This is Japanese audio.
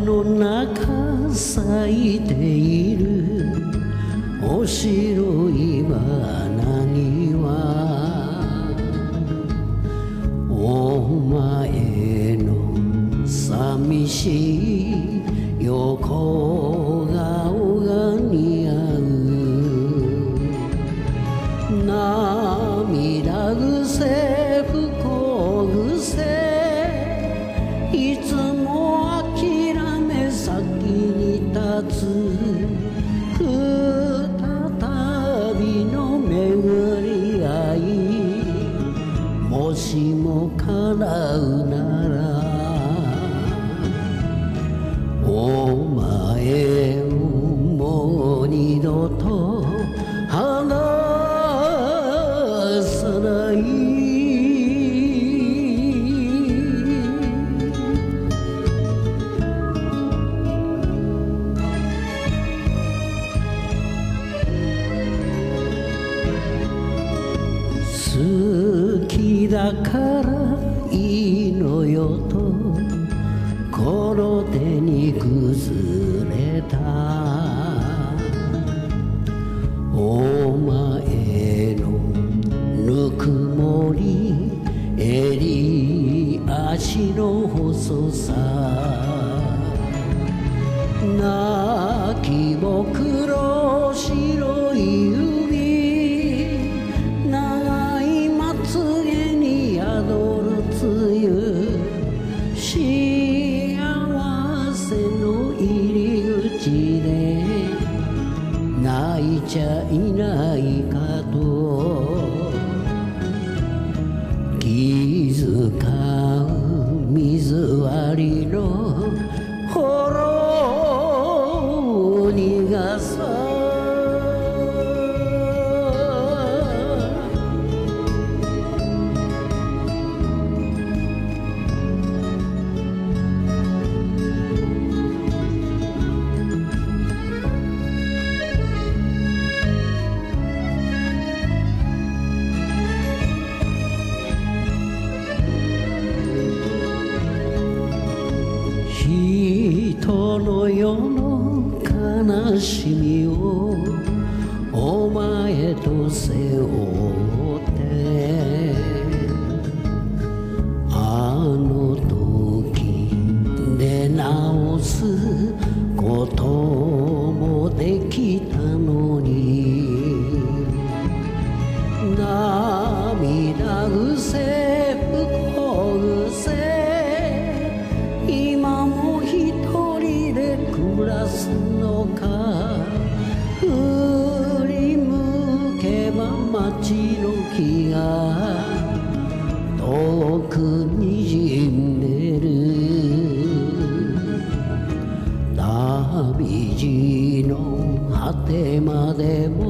の中咲いている。お白い花に立つ。再びの巡り合い。もしも叶うなら。だからいいのよとこの手に崩れたお前のぬくもり襟足の細さ泣きぼく幸せの入り口で泣いちゃいないかと。気遣う水割りのほの世の悲しみをお前と背負って。あの時で直すこともできたのに。のか振り向けば街の木が遠くにじんでる。旅路の果てまでも